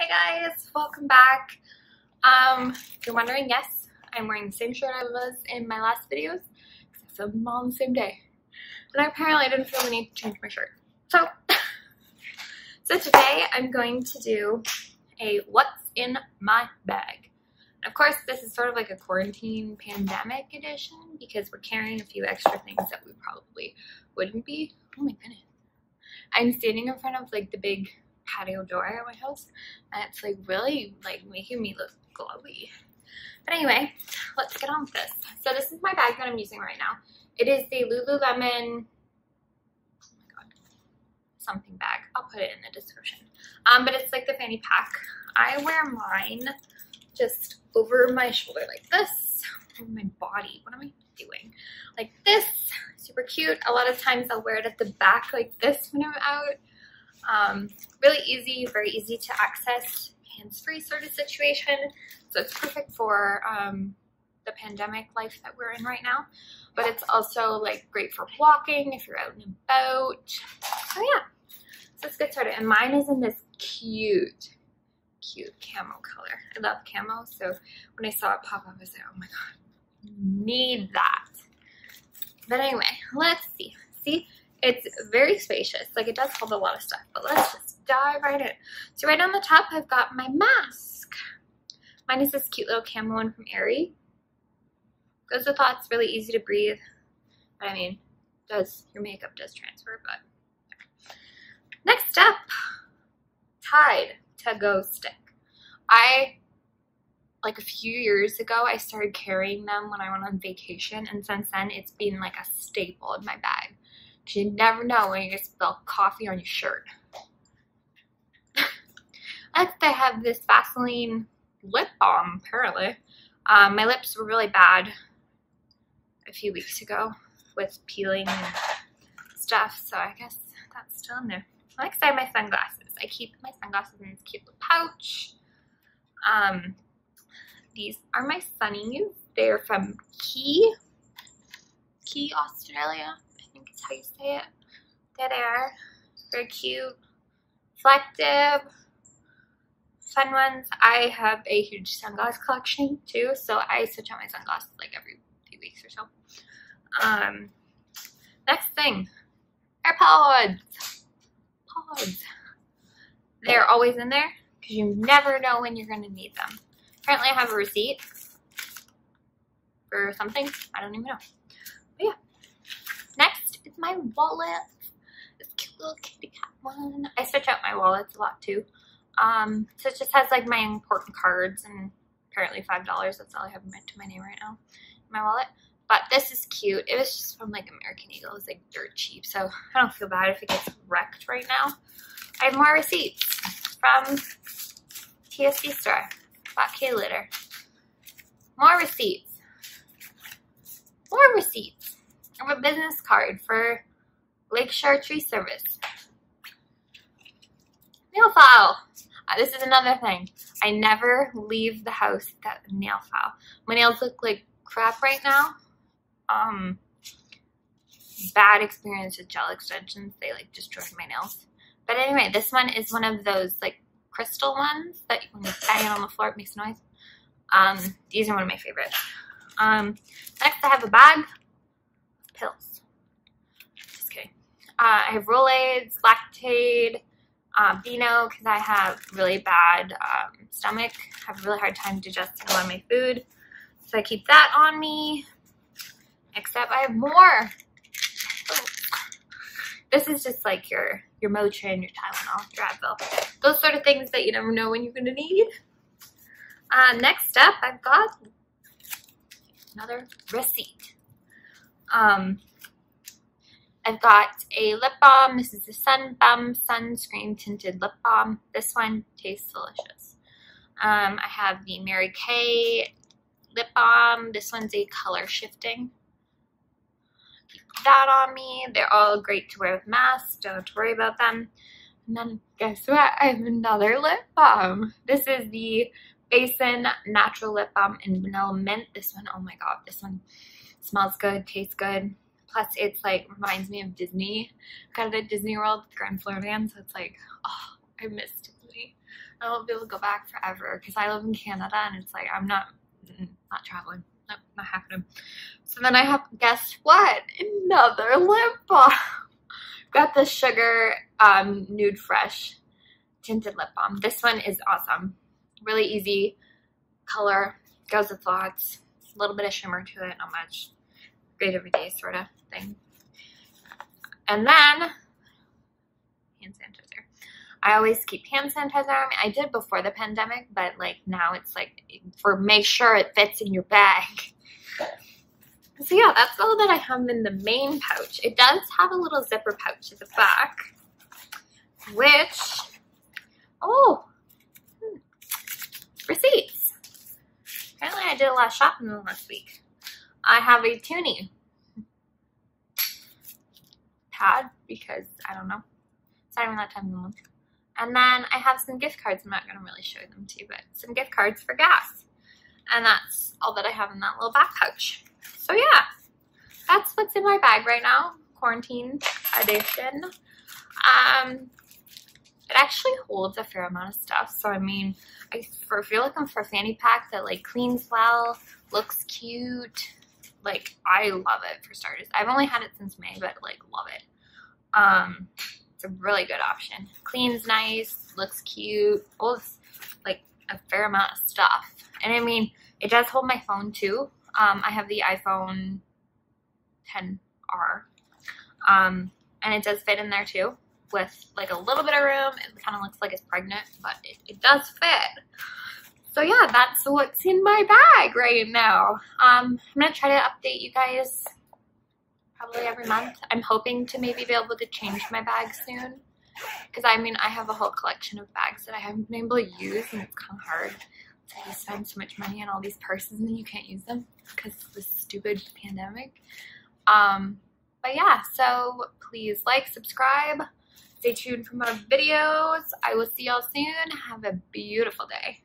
Hey guys, welcome back. Um, if you're wondering, yes, I'm wearing the same shirt I was in my last videos, except for them all on the same day. And I apparently didn't feel the need to change my shirt. So, so today I'm going to do a what's in my bag. Of course, this is sort of like a quarantine pandemic edition because we're carrying a few extra things that we probably wouldn't be. Oh my goodness. I'm standing in front of like the big patio door at my house and it's like really like making me look glowy. But anyway, let's get on with this. So this is my bag that I'm using right now. It is the Lululemon oh something bag. I'll put it in the description. Um, but it's like the fanny pack. I wear mine just over my shoulder like this, over my body. What am I doing? Like this, super cute. A lot of times I'll wear it at the back like this when I'm out. Um, really easy, very easy to access, hands-free sort of situation. So it's perfect for um, the pandemic life that we're in right now. But it's also like great for walking if you're out and about. So yeah, so let's get started. And mine is in this cute, cute camo color. I love camo, so when I saw it pop up, I was like, oh my god, need that. But anyway, let's see. See, it's very spacious. Like it does hold a lot of stuff, but let's just dive right in. So right on the top, I've got my mask. Mine is this cute little camo one from Aerie. Goes with thoughts, really easy to breathe. But I mean, does your makeup does transfer, but next up, Tide to Go Stick. I like a few years ago, I started carrying them when I went on vacation, and since then, it's been like a staple in my bag. You never know when you spill coffee on your shirt. Next, I have this Vaseline lip balm, apparently. Um, my lips were really bad a few weeks ago with peeling and stuff, so I guess that's still in there. Next, I have my sunglasses. I keep my sunglasses in this cute little pouch. Um, these are my sunnies. They're from Key, Quay, Australia is how you say it. There they are. Very cute, reflective, fun ones. I have a huge sunglass collection too, so I switch out my sunglasses like every few weeks or so. Um, next thing, AirPods. Pods. They're always in there because you never know when you're going to need them. Apparently I have a receipt for something. I don't even know. But yeah is my wallet. This cute little kitty cat one. I switch out my wallets a lot too. Um, so it just has like my important cards and apparently $5. That's all I have to my name right now in my wallet. But this is cute. It was just from like American Eagle. It was like dirt cheap. So I don't feel bad if it gets wrecked right now. I have more receipts from TSC store. Bought K-Litter. More receipts. More receipts a business card for Lakeshore Tree Service. Nail file. Uh, this is another thing. I never leave the house without a nail file. My nails look like crap right now. Um, bad experience with gel extensions. They like destroyed my nails. But anyway, this one is one of those like crystal ones that when you bang it on the floor, it makes noise. Um, these are one of my favorites. Um, next, I have a bag pills. Just kidding. Uh, I have Rolaids, Lactaid, uh, Beano because I have really bad um, stomach. I have a really hard time digesting a lot of my food. So I keep that on me. Except I have more. This is just like your, your Motrin, your Tylenol, your Advil. Those sort of things that you never know when you're going to need. Uh, next up, I've got another receipt. Um, I've got a lip balm. This is the Sun Bum Sunscreen Tinted Lip Balm. This one tastes delicious. Um, I have the Mary Kay lip balm. This one's a color shifting. Keep that on me. They're all great to wear with masks. Don't have to worry about them. And then guess what? I have another lip balm. This is the Basin Natural Lip Balm in Vanilla Mint. This one, oh my god, this one smells good, tastes good. Plus, it's like reminds me of Disney. Got it at Disney World, Grand Floridian, so it's like, oh, I miss Disney. I won't be able to go back forever because I live in Canada and it's like I'm not not traveling. Nope, not happening. So then I have guess what? Another lip balm. Got the Sugar um, Nude Fresh tinted lip balm. This one is awesome. Really easy color. Goes with lots. A little bit of shimmer to it. Not much. Great everyday sort of thing. And then hand sanitizer. I always keep hand sanitizer on me. I did before the pandemic, but like now it's like for make sure it fits in your bag. So yeah, that's all that I have in the main pouch. It does have a little zipper pouch at the back, which, oh, hmm, receipts. Apparently I did a lot of shopping last week. I have a Toonie pad because I don't know. It's not even that time of the month. And then I have some gift cards. I'm not going to really show them to you, but some gift cards for gas. And that's all that I have in that little back pouch. So yeah, that's what's in my bag right now. Quarantine edition. Um, actually holds a fair amount of stuff. So I mean, I for, feel like I'm for a fanny pack that like cleans well, looks cute. Like I love it for starters. I've only had it since May, but like love it. Um, it's a really good option. Cleans nice, looks cute, holds like a fair amount of stuff. And I mean, it does hold my phone too. Um, I have the iPhone 10R. Um, and it does fit in there too with like a little bit of room. It kind of looks like it's pregnant, but it, it does fit. So yeah, that's what's in my bag right now. Um, I'm to try to update you guys probably every month. I'm hoping to maybe be able to change my bag soon. Because I mean, I have a whole collection of bags that I haven't been able to use and it's kind of hard to spend so much money on all these purses and then you can't use them because of this stupid pandemic. Um, but yeah, so please like, subscribe, stay tuned for more videos. I will see y'all soon. Have a beautiful day.